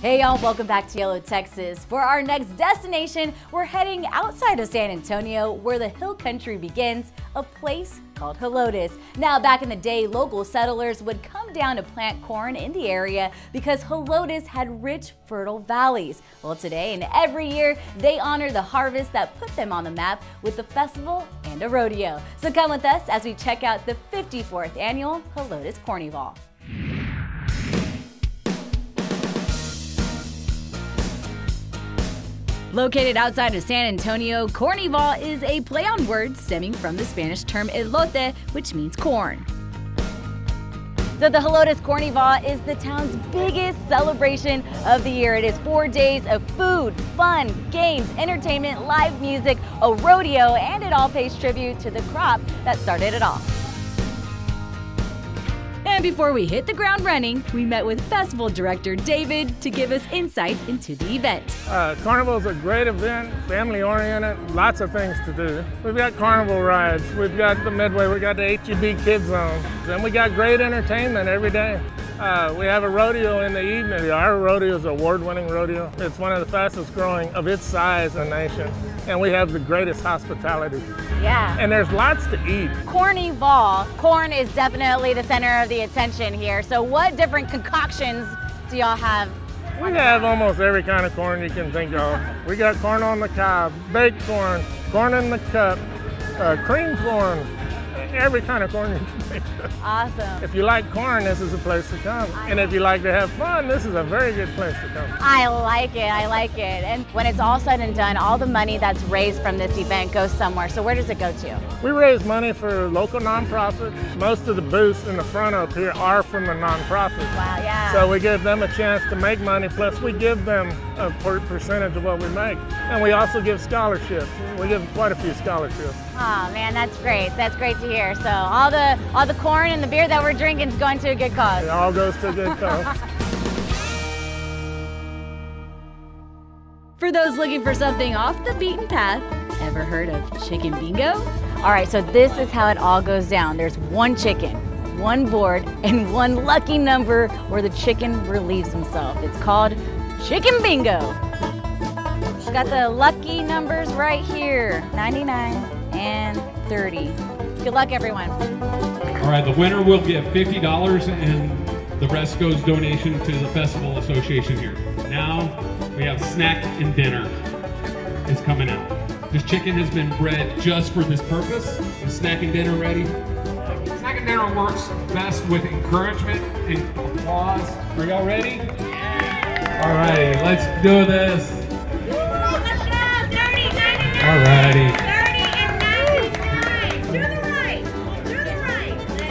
Hey y'all, welcome back to YOLO, Texas. For our next destination, we're heading outside of San Antonio where the hill country begins, a place called Helotes. Now, back in the day, local settlers would come down to plant corn in the area because Helotes had rich, fertile valleys. Well, today and every year, they honor the harvest that put them on the map with a festival and a rodeo. So come with us as we check out the 54th annual Helotes Cornyval. Located outside of San Antonio, Cornyval is a play on words stemming from the Spanish term elote, which means corn. So the Helotes Cornyval is the town's biggest celebration of the year. It is four days of food, fun, games, entertainment, live music, a rodeo, and it all pays tribute to the crop that started it all. And before we hit the ground running, we met with festival director David to give us insight into the event. Uh, carnival is a great event, family oriented, lots of things to do. We've got carnival rides, we've got the Midway, we've got the HEB Kids Zone, and we got great entertainment every day. Uh, we have a rodeo in the evening. Our rodeo is award-winning rodeo. It's one of the fastest growing of its size in the nation. And we have the greatest hospitality. Yeah. And there's lots to eat. Cornyval, corn is definitely the center of the attention here. So what different concoctions do y'all have? We have almost every kind of corn you can think of. We got corn on the cob, baked corn, corn in the cup, uh, cream corn, every kind of corn you can think of. Awesome. If you like corn, this is a place to come. And if you like to have fun, this is a very good place to come. I like it, I like it. And when it's all said and done, all the money that's raised from this event goes somewhere. So where does it go to? We raise money for local nonprofits. Most of the booths in the front up here are from the nonprofits. Wow, yeah. So we give them a chance to make money, plus we give them a percentage of what we make. And we also give scholarships. We give quite a few scholarships. Oh man, that's great. That's great to hear. So all the all the corn and the beer that we're drinking is going to a good cause. It all goes to a good cause. For those looking for something off the beaten path, ever heard of chicken bingo? All right, so this is how it all goes down. There's one chicken, one board, and one lucky number where the chicken relieves himself. It's called chicken bingo. Got the lucky numbers right here, 99 and 30. Good luck, everyone. All right, the winner will get $50 and the rest goes donation to the Festival Association here. Now we have snack and dinner is coming out. This chicken has been bred just for this purpose. Is snack and dinner ready? Snack and dinner works best with encouragement and applause. Are y'all ready? All righty, let's do this.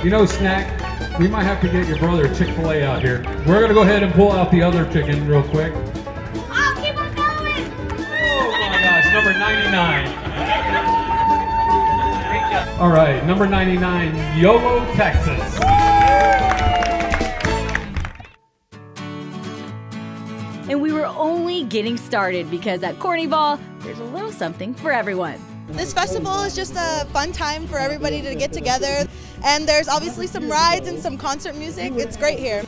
You know, Snack, we might have to get your brother Chick-fil-A out here. We're gonna go ahead and pull out the other chicken real quick. Oh, keep on going! Oh my gosh, number 99. All right, number 99, YOLO, Texas. And we were only getting started because at Cornyval, there's a little something for everyone. This festival is just a fun time for everybody to get together, and there's obviously some rides and some concert music. It's great here.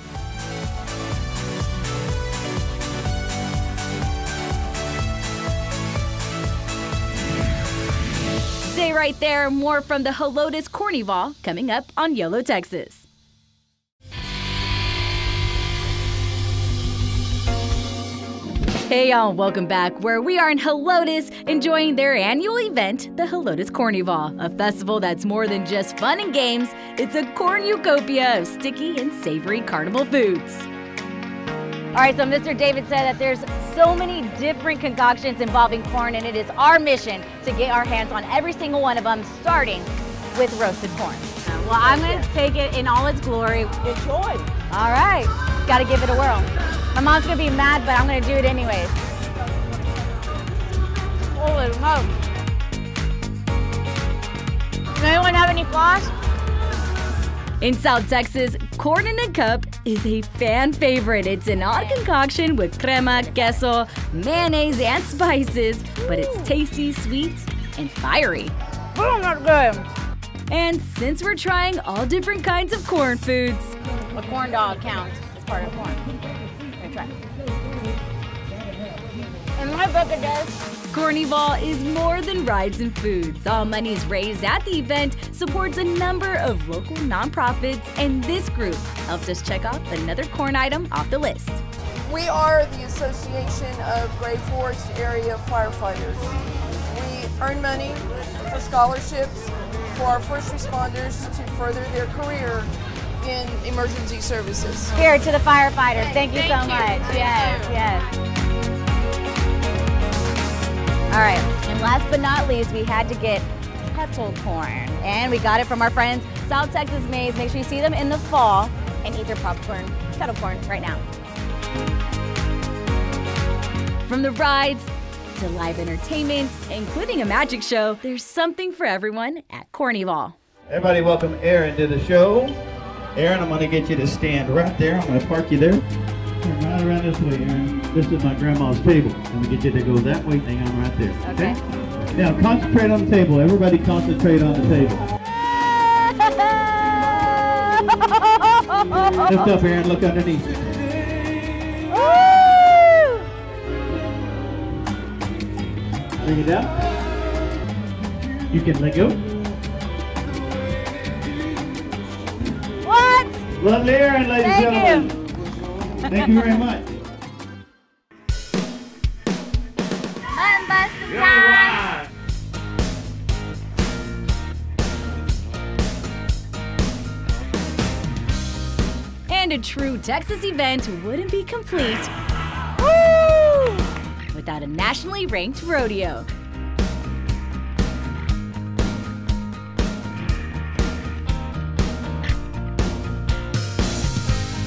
Stay right there. More from the Helotes Cornyval coming up on YOLO, Texas. Hey y'all, welcome back where we are in Helotes enjoying their annual event, the Helotes Cornyval, a festival that's more than just fun and games. It's a cornucopia of sticky and savory carnival foods. All right, so Mr. David said that there's so many different concoctions involving corn and it is our mission to get our hands on every single one of them, starting with roasted corn. Well, I'm gonna take it in all its glory. Enjoy. All right, gotta give it a whirl. My mom's gonna be mad, but I'm gonna do it anyways. Holy smokes. Does anyone have any floss? In South Texas, corn in a cup is a fan favorite. It's an odd concoction with crema, queso, mayonnaise, and spices, but it's tasty, sweet, and fiery. Boom, that's good. And since we're trying all different kinds of corn foods, a corn dog counts part of corn. Gonna try. In my book, it does. Cornyval is more than rides and foods. All monies raised at the event supports a number of local nonprofits, and this group helped us check off another corn item off the list. We are the Association of Grey Forest Area Firefighters. We earn money for scholarships for our first responders to further their career in emergency services. Here to the firefighters. Thank you so much. Yes, yes. All right, and last but not least, we had to get kettle corn, and we got it from our friends South Texas Maize. Make sure you see them in the fall and eat their popcorn, kettle corn right now. From the rides to live entertainment, including a magic show, there's something for everyone at Cornyval. Everybody welcome Aaron to the show. Aaron, I'm going to get you to stand right there. I'm going to park you there. Turn right around this way, Aaron. This is my grandma's table. I'm going to get you to go that way. Hang on right there. Okay. Now concentrate on the table. Everybody concentrate on the table. Lift up, Aaron. Look underneath. Bring it down. You can let go. Lovely Aaron, ladies and gentlemen. Thank you very much. Time. And a true Texas event wouldn't be complete without a nationally ranked rodeo.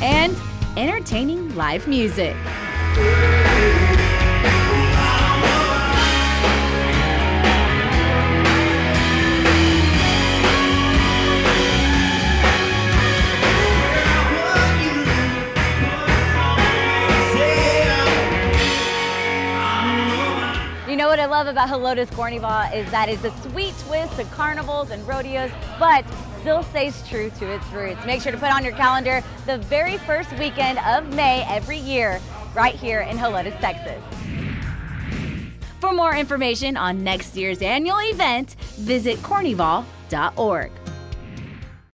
And entertaining live music. You know what I love about Helotes Cornyval is that it's a sweet twist to carnivals and rodeos, but still stays true to its roots. Make sure to put on your calendar the very first weekend of May every year, right here in Helotes, Texas. For more information on next year's annual event, visit cornyval.org.